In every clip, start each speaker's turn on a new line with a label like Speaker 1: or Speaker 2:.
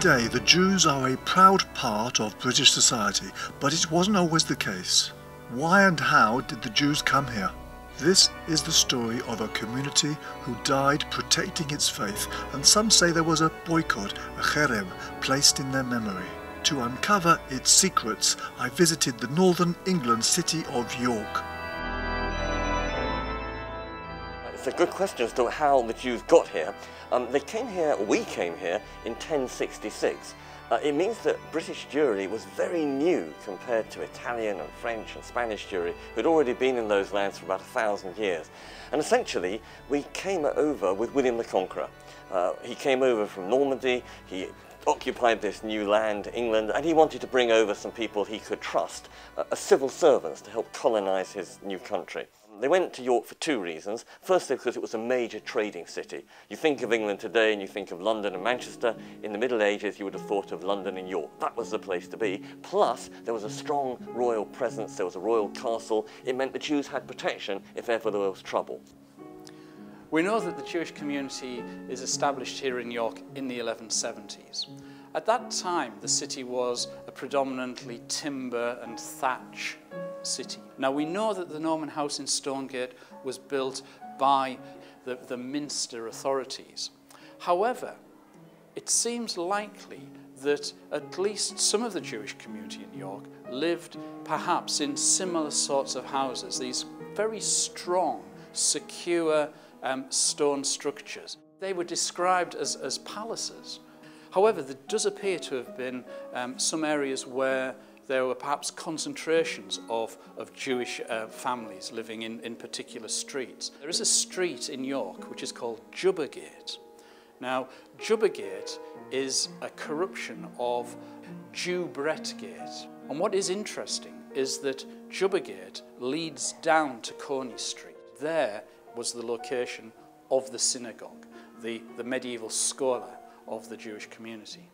Speaker 1: Today, the Jews are a proud part of British society, but it wasn't always the case. Why and how did the Jews come here? This is the story of a community who died protecting its faith, and some say there was a boycott, a cherem, placed in their memory. To uncover its secrets, I visited the northern England city of York.
Speaker 2: It's a good question as to how the Jews got here. Um, they came here, we came here, in 1066. Uh, it means that British Jewry was very new compared to Italian and French and Spanish Jewry, who'd already been in those lands for about a thousand years. And essentially, we came over with William the Conqueror. Uh, he came over from Normandy, he occupied this new land, England, and he wanted to bring over some people he could trust uh, civil servants to help colonize his new country. They went to York for two reasons. Firstly, because it was a major trading city. You think of England today and you think of London and Manchester. In the Middle Ages, you would have thought of London and York. That was the place to be. Plus, there was a strong royal presence. There was a royal castle. It meant the Jews had protection if ever there was trouble.
Speaker 3: We know that the Jewish community is established here in York in the 1170s. At that time, the city was a predominantly timber and thatch city. Now we know that the Norman house in Stonegate was built by the, the Minster authorities. However, it seems likely that at least some of the Jewish community in York lived perhaps in similar sorts of houses, these very strong, secure um, stone structures. They were described as, as palaces. However, there does appear to have been um, some areas where there were perhaps concentrations of, of Jewish uh, families living in, in particular streets. There is a street in York which is called Jubbergate. Now, Jubbergate is a corruption of Jew Bretgate. And what is interesting is that Jubbergate leads down to Coney Street. There was the location of the synagogue, the, the medieval scholar of the Jewish community.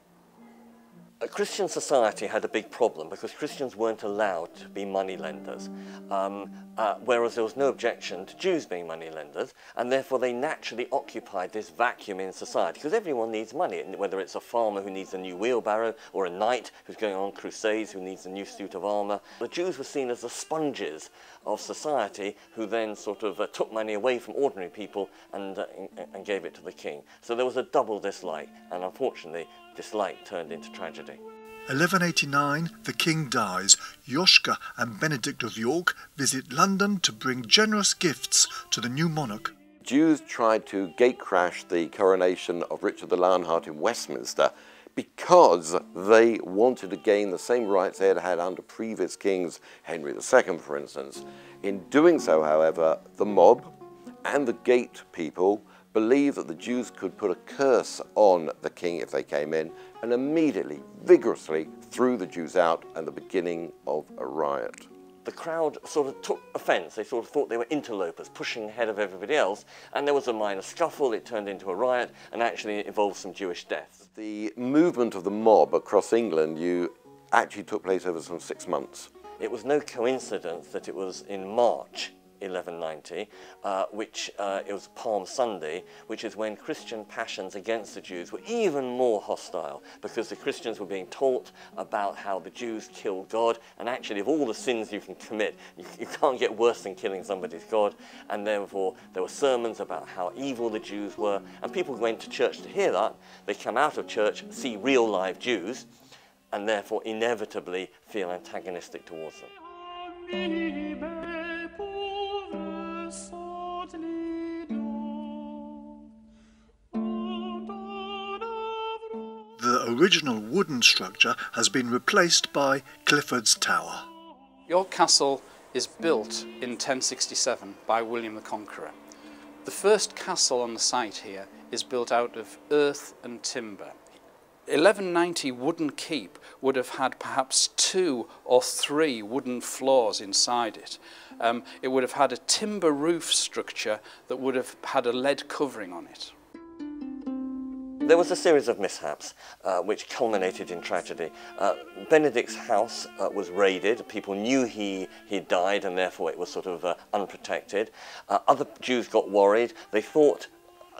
Speaker 2: A Christian society had a big problem because Christians weren't allowed to be money lenders, um, uh, whereas there was no objection to Jews being money lenders, and therefore they naturally occupied this vacuum in society because everyone needs money, whether it's a farmer who needs a new wheelbarrow or a knight who's going on crusades who needs a new suit of armour. The Jews were seen as the sponges of society who then sort of uh, took money away from ordinary people and, uh, and gave it to the king. So there was a double dislike, and unfortunately dislike turned into tragedy.
Speaker 1: 1189, the king dies. Josce and Benedict of York visit London to bring generous gifts to the new monarch.
Speaker 4: Jews tried to gatecrash the coronation of Richard the Lionheart in Westminster because they wanted to gain the same rights they had had under previous kings, Henry II, for instance. In doing so, however, the mob and the gate people believed that the Jews could put a curse on the king if they came in and immediately, vigorously threw the Jews out and the beginning of a riot.
Speaker 2: The crowd sort of took offence. They sort of thought they were interlopers, pushing ahead of everybody else. And there was a minor scuffle. It turned into a riot and actually involved some Jewish deaths.
Speaker 4: The movement of the mob across England you actually took place over some six months.
Speaker 2: It was no coincidence that it was in March 1190, uh, which uh, it was Palm Sunday, which is when Christian passions against the Jews were even more hostile because the Christians were being taught about how the Jews killed God and actually of all the sins you can commit, you, you can't get worse than killing somebody's God and therefore there were sermons about how evil the Jews were and people went to church to hear that. They come out of church, see real live Jews and therefore inevitably feel antagonistic towards them.
Speaker 1: Original wooden structure has been replaced by Clifford's Tower.
Speaker 3: York Castle is built in 1067 by William the Conqueror. The first castle on the site here is built out of earth and timber. 1190 wooden keep would have had perhaps two or three wooden floors inside it. Um, it would have had a timber roof structure that would have had a lead covering on it.
Speaker 2: There was a series of mishaps uh, which culminated in tragedy. Uh, Benedict's house uh, was raided. People knew he, he died and therefore it was sort of uh, unprotected. Uh, other Jews got worried. They thought,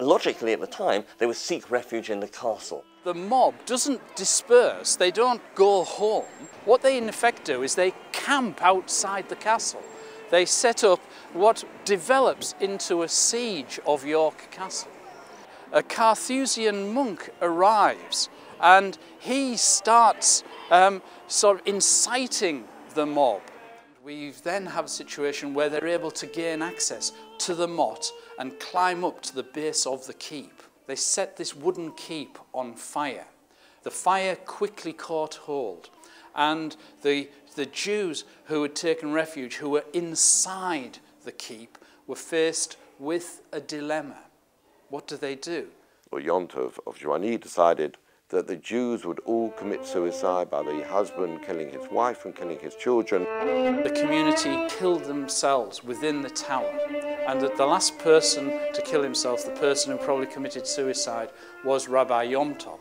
Speaker 2: logically at the time, they would seek refuge in the castle.
Speaker 3: the mob doesn't disperse, they don't go home. What they in effect do is they camp outside the castle. They set up what develops into a siege of York Castle. A Carthusian monk arrives and he starts um, sort of inciting the mob. We then have a situation where they're able to gain access to the motte and climb up to the base of the keep. They set this wooden keep on fire. The fire quickly caught hold, and the, the Jews who had taken refuge, who were inside the keep, were faced with a dilemma. What do they do?
Speaker 4: Well, Yontov of Joigny decided that the Jews would all commit suicide by the husband killing his wife and killing his children.
Speaker 3: The community killed themselves within the tower, and that the last person to kill himself, the person who probably committed suicide, was Rabbi Yomtov.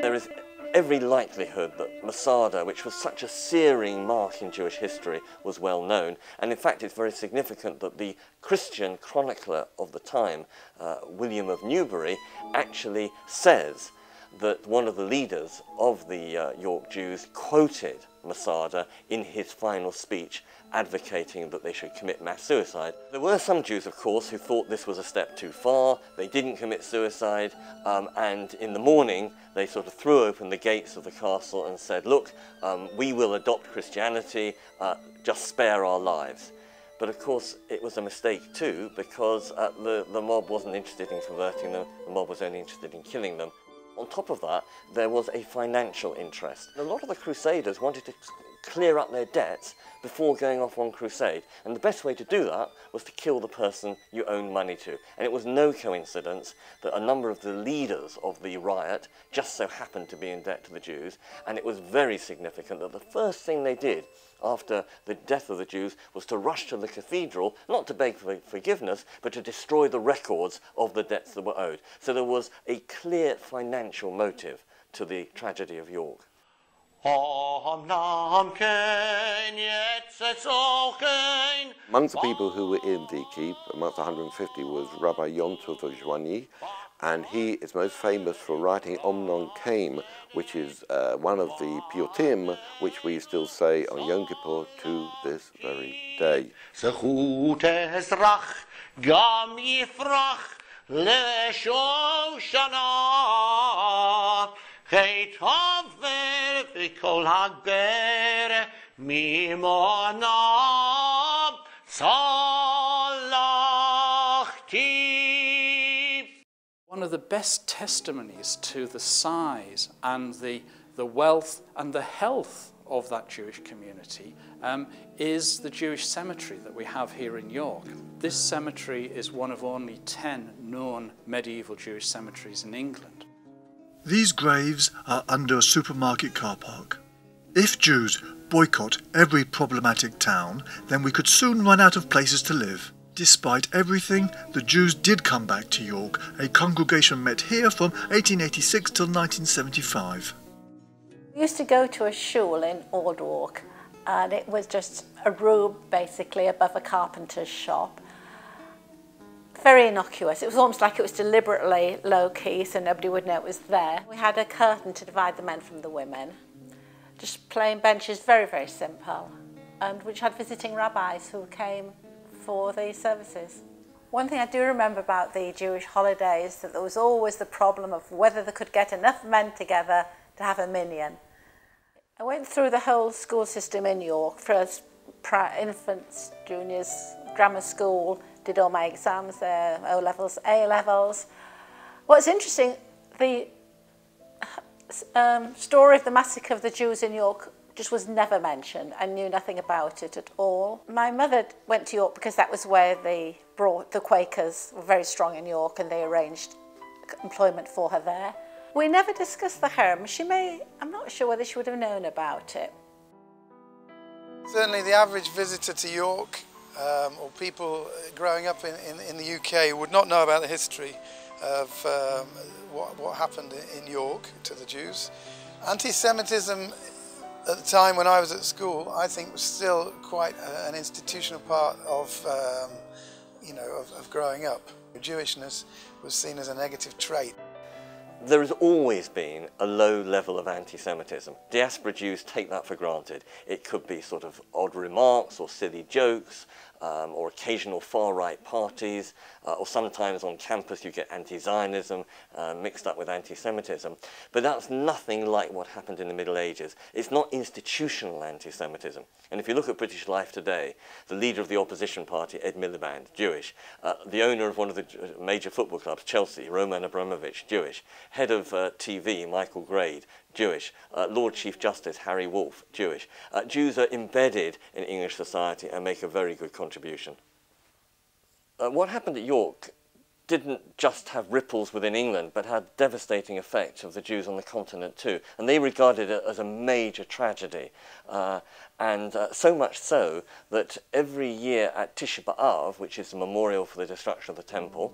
Speaker 2: There is every likelihood that Masada, which was such a searing mark in Jewish history, was well known. And in fact, it's very significant that the Christian chronicler of the time, uh, William of Newburgh, actually says that one of the leaders of the uh, York Jews quoted Masada in his final speech advocating that they should commit mass suicide. There were some Jews, of course, who thought this was a step too far. They didn't commit suicide, um, and in the morning they sort of threw open the gates of the castle and said, look, um, we will adopt Christianity, uh, just spare our lives. But of course, it was a mistake too, because uh, the, the mob wasn't interested in converting them, the mob was only interested in killing them. On top of that, there was a financial interest. A lot of the Crusaders wanted to clear up their debts before going off on crusade. And the best way to do that was to kill the person you owned money to. And it was no coincidence that a number of the leaders of the riot just so happened to be in debt to the Jews. And it was very significant that the first thing they did after the death of the Jews was to rush to the cathedral, not to beg for forgiveness, but to destroy the records of the debts that were owed. So there was a clear financial motive to the tragedy of York.
Speaker 4: Amongst the people who were in the keep, amongst 150, was Rabbi Yontov of Joigny, and he is most famous for writing Omnam Ken, which is uh, one of the Piyutim, which we still say on Yom Kippur to this very day.
Speaker 5: כל הגבר
Speaker 3: One of the best testimonies to the size and the, the wealth and the health of that Jewish community um, is the Jewish cemetery that we have here in York. This cemetery is one of only 10 known medieval Jewish cemeteries in England.
Speaker 1: These graves are under a supermarket car park. If Jews boycott every problematic town, then we could soon run out of places to live. Despite everything, the Jews did come back to York. A congregation met here from 1886 till 1975.
Speaker 6: We used to go to a shul in Aldwark and it was just a room basically above a carpenter's shop very innocuous. It was almost like it was deliberately low key so nobody would know it was there. We had a curtain to divide the men from the women. Just plain benches, very, very simple. And which had visiting rabbis who came for the services. One thing I do remember about the Jewish holidays that there was always the problem of whether they could get enough men together to have a minyan. I went through the whole school system in York, first infants, juniors, grammar school, did all my exams there, O levels, A levels. What's interesting, the um, story of the massacre of the Jews in York just was never mentioned. I knew nothing about it at all. My mother went to York because that was where they brought the Quakers were very strong in York and they arranged employment for her there. We never discussed the cherem. She may, I'm not sure whether she would have known about it.
Speaker 7: Certainly the average visitor to York um, or people growing up in, in, in, the UK would not know about the history of um, what, what happened in York to the Jews. Anti-Semitism at the time when I was at school, I think was still quite a, an institutional part of, um, you know, of, of growing up. Jewishness was seen as a negative trait.
Speaker 2: There has always been a low level of anti-Semitism. Diaspora Jews take that for granted. It could be sort of odd remarks or silly jokes, um, or occasional far-right parties, uh, or sometimes on campus you get anti-Zionism uh, mixed up with anti-Semitism. But that's nothing like what happened in the Middle Ages. It's not institutional anti-Semitism. And if you look at British life today, the leader of the opposition party, Ed Miliband, Jewish, uh, the owner of one of the major football clubs, Chelsea, Roman Abramovich, Jewish, head of uh, TV, Michael Grade, Jewish. Uh, Lord Chief Justice Harry Woolf, Jewish. Uh, Jews are embedded in English society and make a very good contribution. Uh, what happened at York didn't just have ripples within England, but had devastating effects of the Jews on the continent too. And they regarded it as a major tragedy. Uh, and uh, so much so that every year at Tisha B'Av, which is the memorial for the destruction of the temple,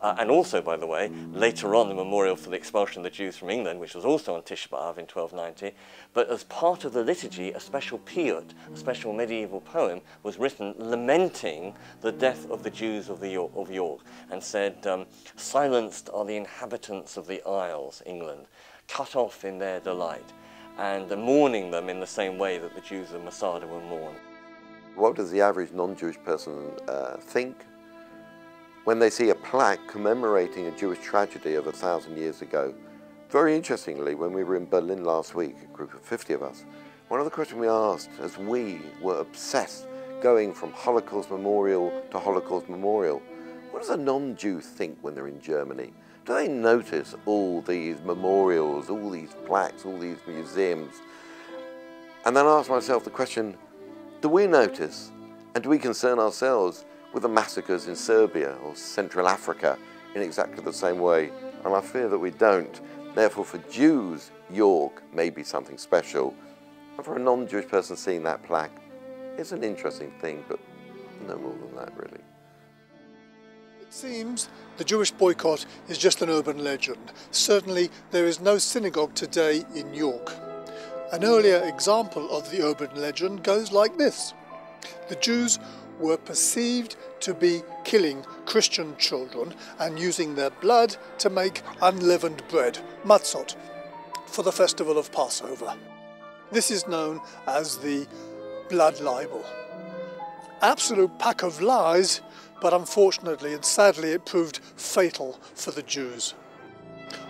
Speaker 2: uh, and also, by the way, later on the memorial for the expulsion of the Jews from England, which was also on Tisha B'Av in 1290, but as part of the liturgy, a special piyut, a special medieval poem, was written lamenting the death of the Jews of, the York, of York and said, um, silenced are the inhabitants of the Isles, England, cut off in their delight and mourning them in the same way that the Jews of Masada were mourned.
Speaker 4: What does the average non-Jewish person uh, think when they see a plaque commemorating a Jewish tragedy of a thousand years ago? Very interestingly, when we were in Berlin last week, a group of 50 of us, one of the questions we asked as we were obsessed going from Holocaust Memorial to Holocaust Memorial, what does a non-Jew think when they're in Germany? do they notice all these memorials, all these plaques, all these museums? And then I ask myself the question, do we notice and do we concern ourselves with the massacres in Serbia or Central Africa in exactly the same way? And I fear that we don't. Therefore, for Jews, York may be something special. And for a non-Jewish person seeing that plaque, it's an interesting thing, but no more than that, really.
Speaker 1: Seems the Jewish boycott is just an urban legend. Certainly there is no synagogue today in York. An earlier example of the urban legend goes like this. The Jews were perceived to be killing Christian children and using their blood to make unleavened bread, matzot, for the festival of Passover. This is known as the blood libel. Absolute pack of lies but unfortunately and sadly it proved fatal for the Jews.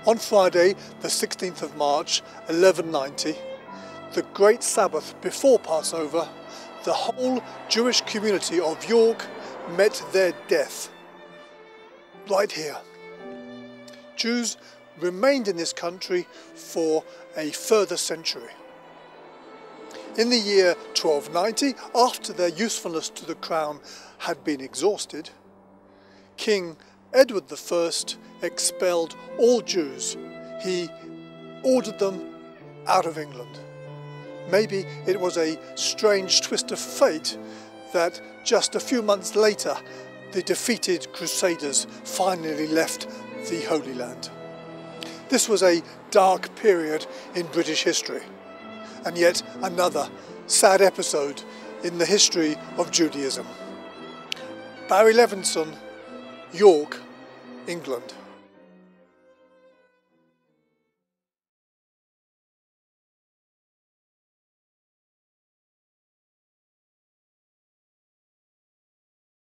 Speaker 1: On Friday, the 16th of March, 1190, the great Sabbath before Passover, the whole Jewish community of York met their death. Right here. Jews remained in this country for a further century. In the year 1290, after their usefulness to the crown had been exhausted, King Edward I expelled all Jews. He ordered them out of England. Maybe it was a strange twist of fate that just a few months later the defeated Crusaders finally left the Holy Land. This was a dark period in British history and yet another sad episode in the history of Judaism. Barry Levinson, York, England.